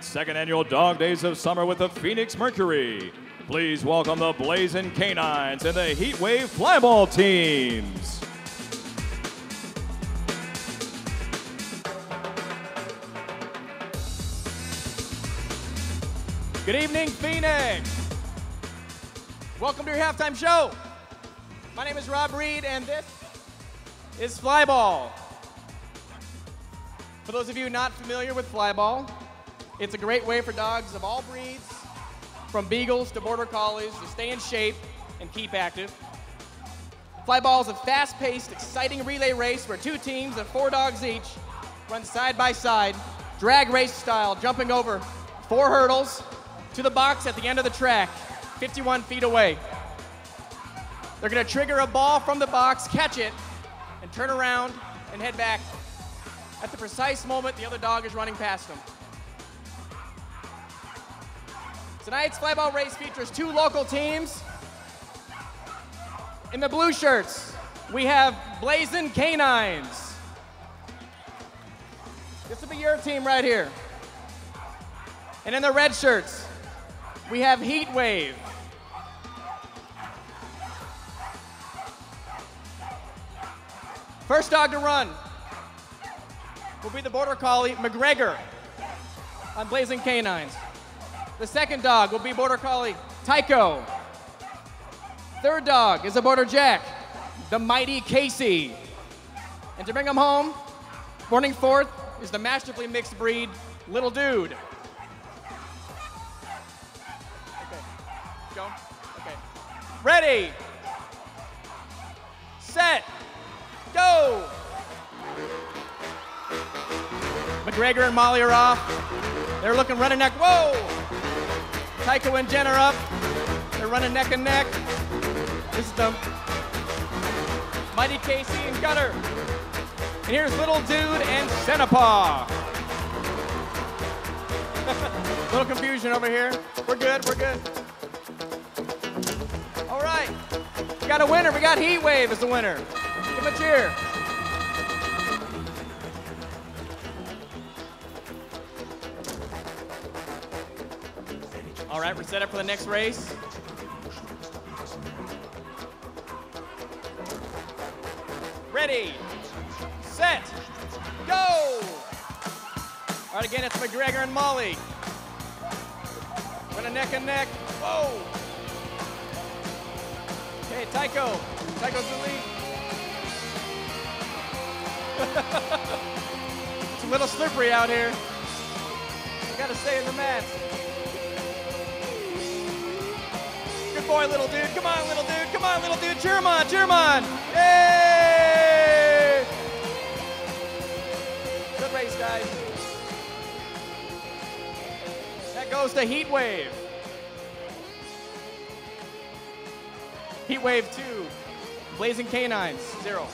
Second annual Dog Days of Summer with the Phoenix Mercury. Please welcome the Blazing Canines and the Heatwave Flyball teams. Good evening, Phoenix. Welcome to your halftime show. My name is Rob Reed, and this is Flyball. For those of you not familiar with Flyball, it's a great way for dogs of all breeds, from beagles to border collies, to stay in shape and keep active. Flyball is a fast paced, exciting relay race where two teams of four dogs each run side by side, drag race style, jumping over four hurdles to the box at the end of the track, 51 feet away. They're going to trigger a ball from the box, catch it, and turn around and head back at the precise moment the other dog is running past them. Tonight's flyball race features two local teams. In the blue shirts, we have Blazing Canines. This will be your team right here. And in the red shirts, we have Heat Wave. First dog to run will be the Border Collie McGregor on Blazing Canines. The second dog will be Border Collie Tycho. Third dog is a Border Jack, the mighty Casey. And to bring him home, running fourth is the masterfully mixed breed Little Dude. Okay, go. Okay. Ready, set, go. McGregor and Molly are off. They're looking running neck. Whoa! Tycho and Jen are up. They're running neck and neck. This is them. Mighty Casey and Gunner. And here's Little Dude and Centerpaw. Little confusion over here. We're good, we're good. All right. We got a winner. We got Heat Wave as the winner. Give him a cheer. All right, we're set up for the next race. Ready, set, go! All right, again, it's McGregor and Molly. Running neck and neck. Whoa! Okay, Tycho. Tycho's the lead. it's a little slippery out here. You gotta stay in the mats. Good boy, little dude. Come on, little dude. Come on, little dude. Cheer him on. Cheer him on. Yay! Good race, guys. That goes to Heat Wave. Heat Wave 2. Blazing Canines, 0.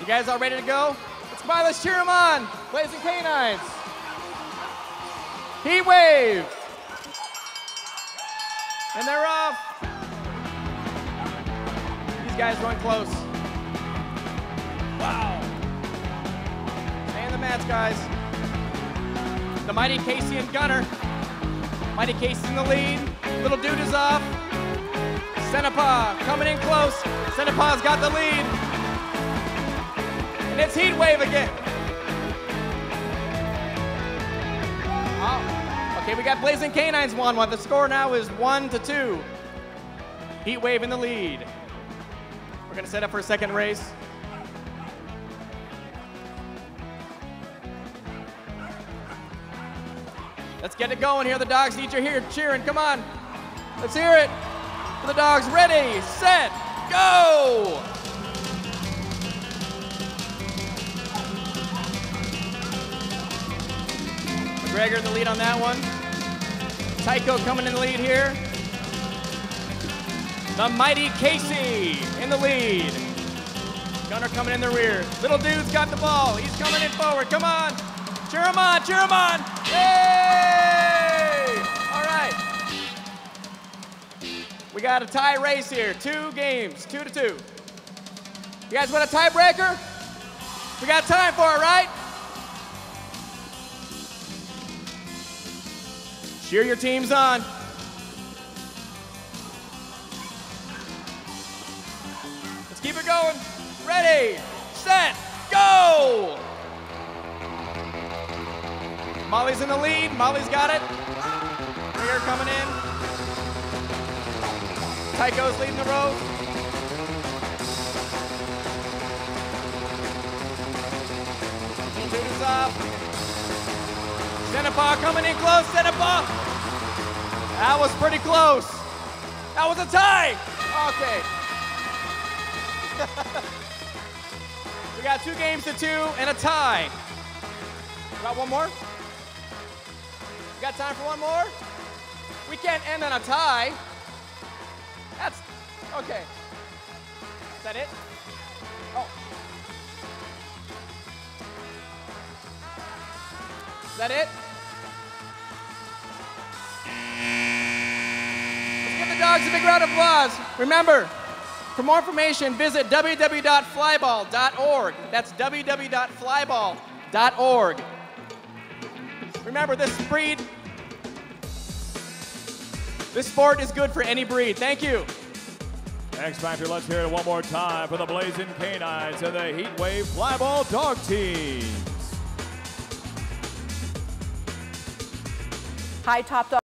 You guys all ready to go? Let's buy, let's cheer them on. Blazing Canines. Heat Wave. And they're off. These guys run close. Wow. Stay in the mats, guys. The mighty Casey and Gunner. Mighty Casey in the lead. Little dude is off. Centerpaw coming in close. Centerpaw's got the lead. And it's Heat Wave again. Oh. Okay, we got Blazing Canines one one. The score now is one to two. Heat Wave in the lead. We're gonna set up for a second race. Let's get it going here. The dogs need you here cheering. Come on. Let's hear it. For the dogs, ready, set, go! McGregor in the lead on that one. Tycho coming in the lead here. The mighty Casey in the lead. Gunner coming in the rear. Little dude's got the ball. He's coming in forward. Come on. Cheer him on. Cheer him on. Yay! All right. We got a tie race here. Two games. Two to two. You guys want a tiebreaker? We got time for it, right? Cheer your teams on. Let's keep it going. Ready, set, go! Molly's in the lead. Molly's got it. Rear coming in. Tycho's leading the row. Centerpaw coming in close. Centerpaw. That was pretty close. That was a tie. Okay. we got two games to two and a tie. Got one more? Got time for one more? We can't end on a tie. That's okay. Is that it? Oh. Is that it? Dogs a big round of applause. Remember, for more information, visit www.flyball.org. That's www.flyball.org. Remember, this breed, this sport is good for any breed. Thank you. X Factor, let's hear it one more time for the Blazing Canines and the Heatwave Flyball Dog Teams. High top dog.